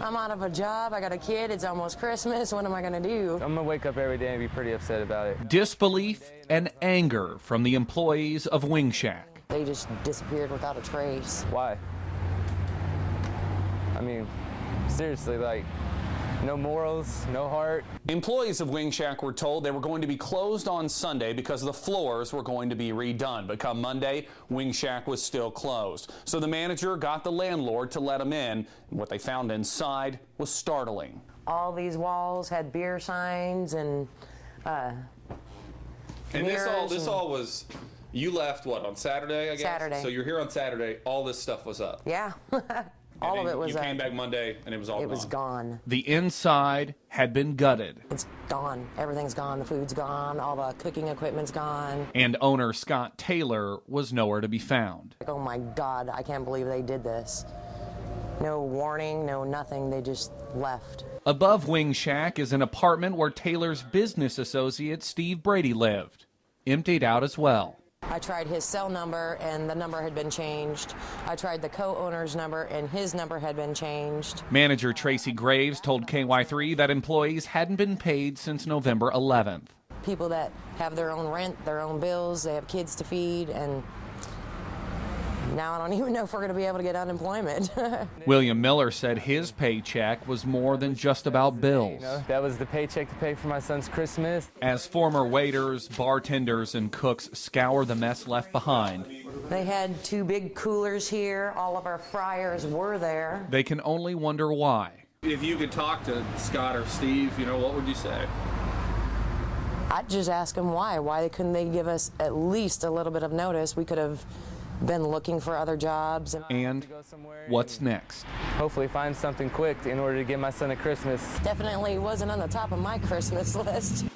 I'm out of a job. I got a kid. It's almost Christmas. What am I going to do? I'm gonna wake up every day and be pretty upset about it. Disbelief and anger from the employees of Wing Shack. They just disappeared without a trace. Why? I mean, seriously, like, no morals, no heart. Employees of Wing Shack were told they were going to be closed on Sunday because the floors were going to be redone. But come Monday, Wing Shack was still closed. So the manager got the landlord to let him in. And what they found inside was startling. All these walls had beer signs and uh, And this all this all was you left what on Saturday, I guess. Saturday. So you're here on Saturday. All this stuff was up. yeah, And all of it was You uh, came back Monday and it was all it was gone. The inside had been gutted, It's gone. Everything's gone. The food's gone. All the cooking equipment's gone. and owner Scott Taylor was nowhere to be found. Like, oh my God, I can't believe they did this. No warning, no nothing. They just left. Above Wing Shack is an apartment where Taylor's business associate Steve Brady lived, emptied out as well. I tried his cell number and the number had been changed. I tried the co-owner's number and his number had been changed. Manager Tracy Graves told KY3 that employees hadn't been paid since November 11th. People that have their own rent, their own bills, they have kids to feed, and now I don't even know if we're going to be able to get unemployment. William Miller said his paycheck was more than just about bills. You know, that was the paycheck to pay for my son's Christmas. As former waiters, bartenders, and cooks scour the mess left behind, they had two big coolers here. All of our fryers were there. they can only wonder why. If you could talk to Scott or Steve, you know, what would you say? I'd just ask them why. Why couldn't they give us at least a little bit of notice? We could have been looking for other jobs. And And what's next? Hopefully, find something quick in order to get my son a Christmas. definitely wasn't on the top of my Christmas list.